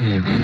Mm-hmm.